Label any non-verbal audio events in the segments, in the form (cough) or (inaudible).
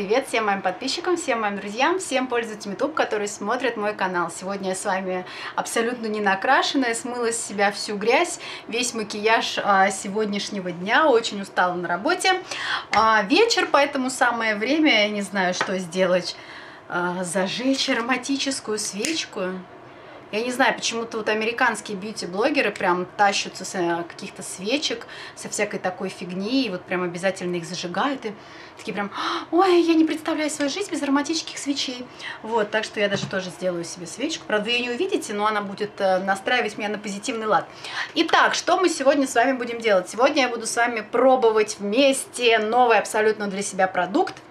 Привет всем моим подписчикам, всем моим друзьям, всем пользователям YouTube, которые смотрят мой канал. Сегодня я с вами абсолютно не накрашенная, смыла с себя всю грязь, весь макияж а, сегодняшнего дня, очень устала на работе. А, вечер, поэтому самое время, я не знаю, что сделать, а, зажечь ароматическую свечку. Я не знаю, почему-то вот американские бьюти-блогеры прям тащатся с э, каких-то свечек, со всякой такой фигни, и вот прям обязательно их зажигают, и такие прям, ой, я не представляю свою жизнь без ароматических свечей. Вот, так что я даже тоже сделаю себе свечку. Правда, вы ее не увидите, но она будет э, настраивать меня на позитивный лад. Итак, что мы сегодня с вами будем делать? Сегодня я буду с вами пробовать вместе новый абсолютно для себя продукт –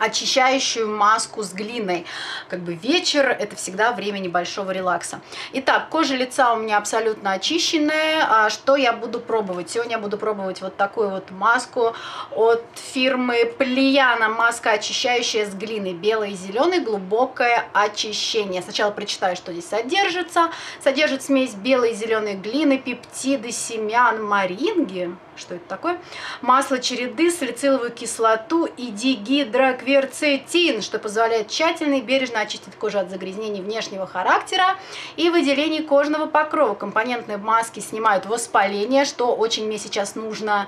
очищающую маску с глиной. Как бы вечер – это всегда время небольшого релакса. Итак, кожа лица у меня абсолютно очищенная. А что я буду пробовать? Сегодня я буду пробовать вот такую вот маску от фирмы Плияна. Маска очищающая с глиной. Белый и зеленый, глубокое очищение. Сначала прочитаю, что здесь содержится. Содержит смесь белой и зеленой глины, пептиды, семян, маринги что это такое, масло череды, салициловую кислоту и дигидрокверцетин, что позволяет тщательно и бережно очистить кожу от загрязнений внешнего характера и выделений кожного покрова. Компонентные маски снимают воспаление, что очень мне сейчас нужно,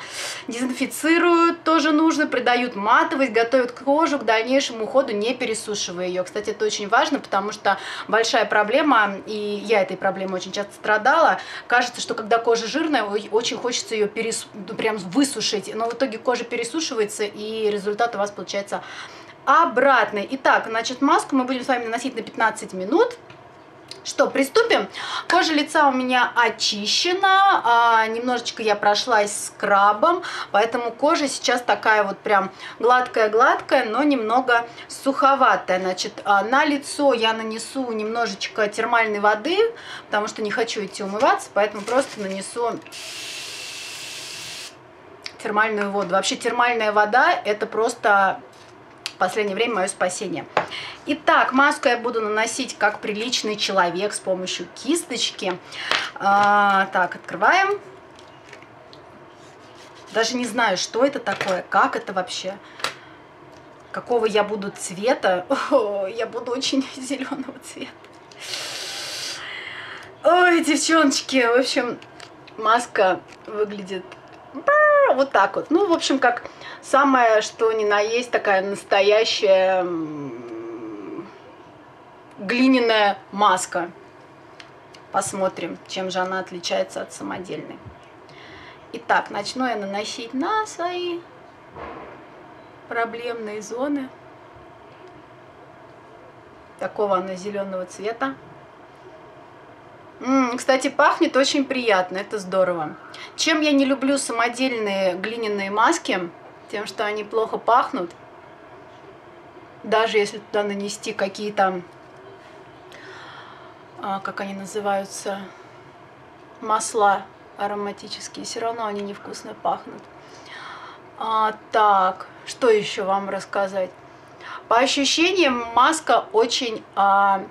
дезинфицируют, тоже нужно, придают матовость, готовят кожу к дальнейшему уходу, не пересушивая ее. Кстати, это очень важно, потому что большая проблема, и я этой проблемой очень часто страдала, кажется, что когда кожа жирная, очень хочется ее пересушить ну, прям высушить, но в итоге кожа пересушивается, и результат у вас получается обратный. Итак, значит, маску мы будем с вами наносить на 15 минут. Что, приступим? Кожа лица у меня очищена, а, немножечко я прошлась скрабом, поэтому кожа сейчас такая вот прям гладкая-гладкая, но немного суховатая. Значит, а, на лицо я нанесу немножечко термальной воды, потому что не хочу идти умываться, поэтому просто нанесу термальную воду. Вообще термальная вода это просто в последнее время мое спасение. Итак, маску я буду наносить как приличный человек с помощью кисточки. А, так, открываем. Даже не знаю, что это такое, как это вообще. Какого я буду цвета. О, (laughs) я буду очень (laughs) зеленого цвета. Ой, девчоночки, в общем, маска выглядит вот так вот. Ну, в общем, как самое, что ни на есть, такая настоящая глиняная маска. Посмотрим, чем же она отличается от самодельной. Итак, начну я наносить на свои проблемные зоны. Такого она зеленого цвета. Кстати, пахнет очень приятно, это здорово. Чем я не люблю самодельные глиняные маски, тем, что они плохо пахнут. Даже если туда нанести какие-то, а, как они называются, масла ароматические, все равно они невкусно пахнут. А, так, что еще вам рассказать? По ощущениям маска очень... А,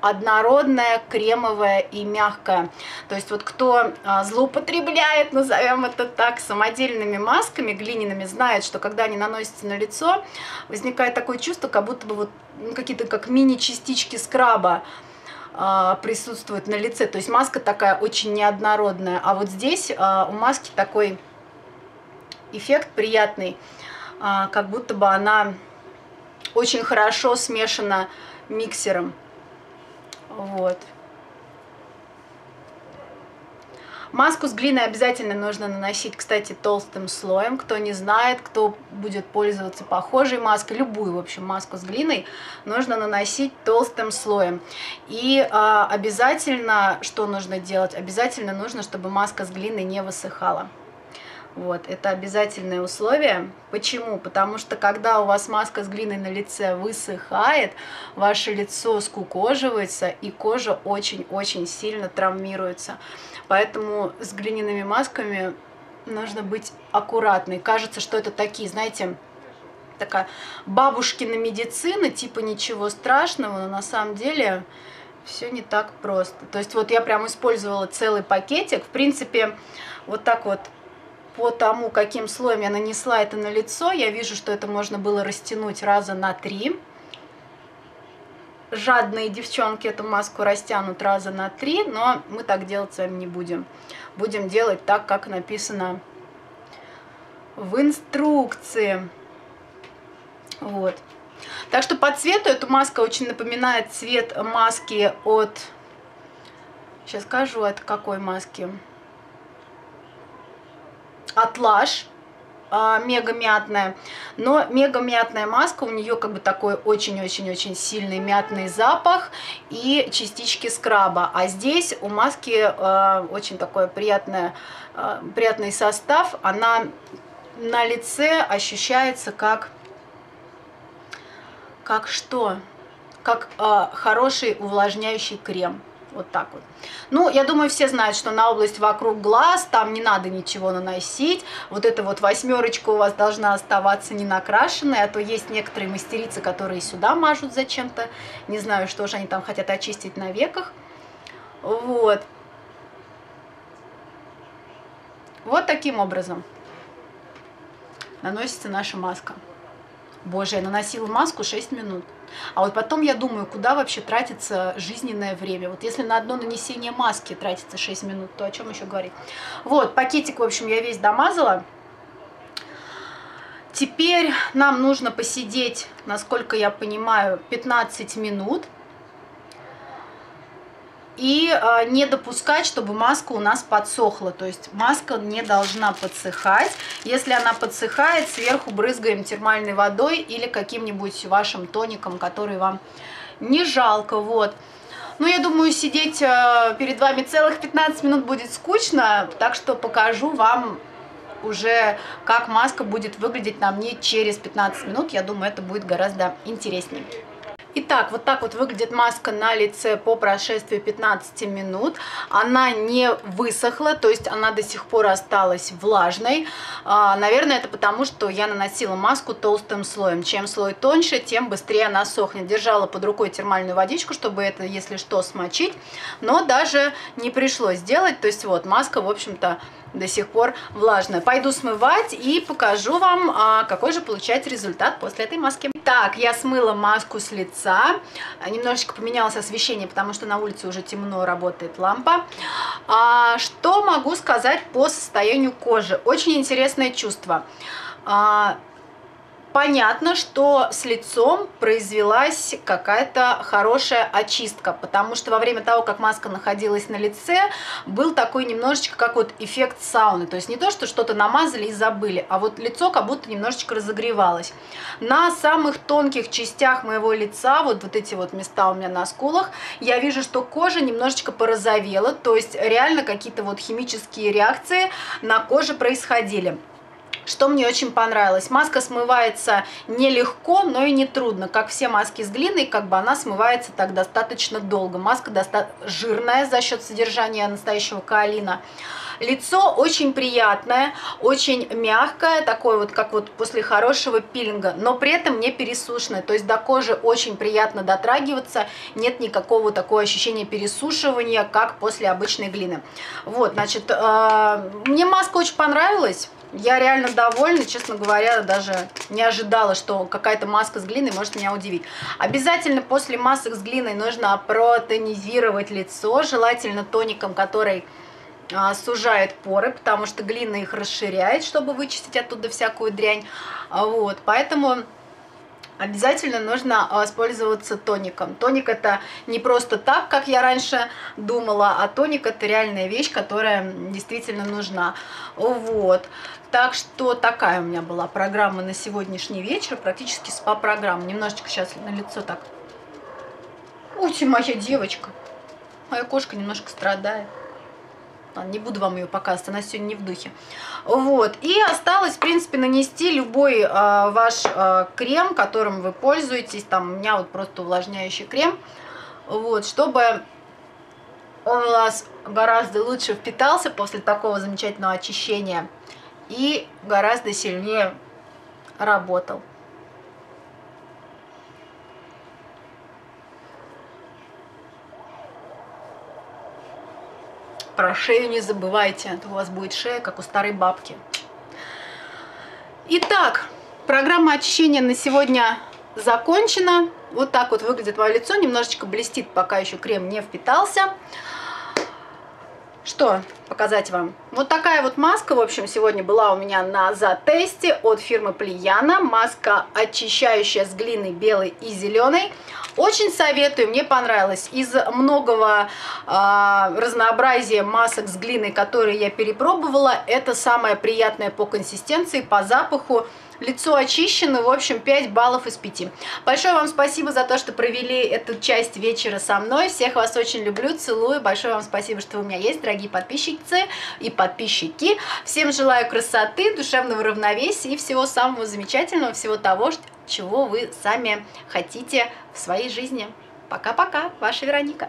однородная, кремовая и мягкая. То есть вот кто а, злоупотребляет, назовем это так, самодельными масками глиняными, знает, что когда они наносятся на лицо, возникает такое чувство, как будто бы вот ну, какие-то как мини-частички скраба а, присутствуют на лице. То есть маска такая очень неоднородная. А вот здесь а, у маски такой эффект приятный, как будто бы она очень хорошо смешана миксером. Вот. Маску с глиной обязательно нужно наносить, кстати, толстым слоем. Кто не знает, кто будет пользоваться похожей маской, любую, в общем, маску с глиной, нужно наносить толстым слоем. И а, обязательно, что нужно делать? Обязательно нужно, чтобы маска с глиной не высыхала. Вот, это обязательное условие. Почему? Потому что когда у вас маска с глиной на лице высыхает, ваше лицо скукоживается, и кожа очень-очень сильно травмируется. Поэтому с глиняными масками нужно быть аккуратной. Кажется, что это такие, знаете, такая бабушкина медицина, типа ничего страшного, но на самом деле все не так просто. То есть вот я прям использовала целый пакетик. В принципе, вот так вот по тому, каким слоем я нанесла это на лицо, я вижу, что это можно было растянуть раза на три. Жадные девчонки эту маску растянут раза на три, но мы так делать с вами не будем. Будем делать так, как написано в инструкции. Вот. Так что по цвету эта маска очень напоминает цвет маски от... Сейчас скажу, от какой маски. Lush. А, мега мятная. Но мега мятная маска, у нее как бы такой очень-очень-очень сильный мятный запах и частички скраба. А здесь у маски э, очень такой приятная, э, приятный состав. Она на лице ощущается как как что? Как э, хороший увлажняющий крем. Вот так вот. Ну, я думаю, все знают, что на область вокруг глаз там не надо ничего наносить. Вот эта вот восьмерочка у вас должна оставаться не накрашенной, а то есть некоторые мастерицы, которые сюда мажут зачем-то. Не знаю, что же они там хотят очистить на веках. Вот. Вот таким образом наносится наша маска. Боже, я наносила маску 6 минут. А вот потом я думаю, куда вообще тратится жизненное время. Вот если на одно нанесение маски тратится 6 минут, то о чем еще говорить? Вот, пакетик, в общем, я весь домазала. Теперь нам нужно посидеть, насколько я понимаю, 15 минут и э, не допускать, чтобы маска у нас подсохла. То есть маска не должна подсыхать. Если она подсыхает, сверху брызгаем термальной водой или каким-нибудь вашим тоником, который вам не жалко. Вот. Ну, я думаю, сидеть э, перед вами целых 15 минут будет скучно, так что покажу вам уже, как маска будет выглядеть на мне через 15 минут. Я думаю, это будет гораздо интереснее. Итак, вот так вот выглядит маска на лице по прошествии 15 минут. Она не высохла, то есть она до сих пор осталась влажной. А, наверное, это потому, что я наносила маску толстым слоем. Чем слой тоньше, тем быстрее она сохнет. Держала под рукой термальную водичку, чтобы это, если что, смочить. Но даже не пришлось делать. То есть вот маска, в общем-то, до сих пор влажная. Пойду смывать и покажу вам, а, какой же получается результат после этой маски. Так, я смыла маску с лица. Немножечко поменялось освещение, потому что на улице уже темно, работает лампа. А, что могу сказать по состоянию кожи? Очень интересное чувство. А, понятно, что с лицом произвелась какая-то хорошая очистка, потому что во время того, как маска находилась на лице, был такой немножечко как вот эффект сауны. То есть не то, что что-то намазали и забыли, а вот лицо как будто немножечко разогревалось. На самых тонких частях моего лица, вот, вот эти вот места у меня на скулах, я вижу, что кожа немножечко порозовела, то есть реально какие-то вот химические реакции на коже происходили. Что мне очень понравилось, маска смывается нелегко, но и не трудно. Как все маски с глиной, как бы она смывается так достаточно долго. Маска достаточно жирная за счет содержания настоящего каолина. Лицо очень приятное, очень мягкое, такое вот, как вот после хорошего пилинга, но при этом не пересушенное. То есть до кожи очень приятно дотрагиваться, нет никакого такого ощущения пересушивания, как после обычной глины. Вот, значит, э, мне маска очень понравилась. Я реально довольна, честно говоря, даже не ожидала, что какая-то маска с глиной может меня удивить. Обязательно после масок с глиной нужно протонизировать лицо, желательно тоником, который сужает поры, потому что глина их расширяет, чтобы вычистить оттуда всякую дрянь. А, вот, поэтому обязательно нужно воспользоваться тоником. Тоник это не просто так, как я раньше думала, а тоник это реальная вещь, которая действительно нужна. Вот. Так что такая у меня была программа на сегодняшний вечер, практически спа-программа. Немножечко сейчас на лицо так. Ой, моя девочка. Моя кошка немножко страдает. Не буду вам ее показывать, она сегодня не в духе. Вот. И осталось, в принципе, нанести любой э, ваш э, крем, которым вы пользуетесь. Там у меня вот просто увлажняющий крем. Вот, чтобы он у вас гораздо лучше впитался после такого замечательного очищения и гораздо сильнее работал. Про шею не забывайте, а то у вас будет шея, как у старой бабки. Итак, программа очищения на сегодня закончена. Вот так вот выглядит мое лицо. Немножечко блестит, пока еще крем не впитался. Что показать вам? Вот такая вот маска, в общем, сегодня была у меня на затесте от фирмы Плияна. Маска очищающая с глиной белой и зеленой. Очень советую, мне понравилось. Из многого э, разнообразия масок с глиной, которые я перепробовала, это самое приятное по консистенции, по запаху. Лицо очищено, в общем, 5 баллов из 5. Большое вам спасибо за то, что провели эту часть вечера со мной. Всех вас очень люблю, целую. Большое вам спасибо, что вы у меня есть, дорогие подписчицы и подписчики. Всем желаю красоты, душевного равновесия и всего самого замечательного, всего того, чего вы сами хотите в своей жизни. Пока-пока, ваша Вероника.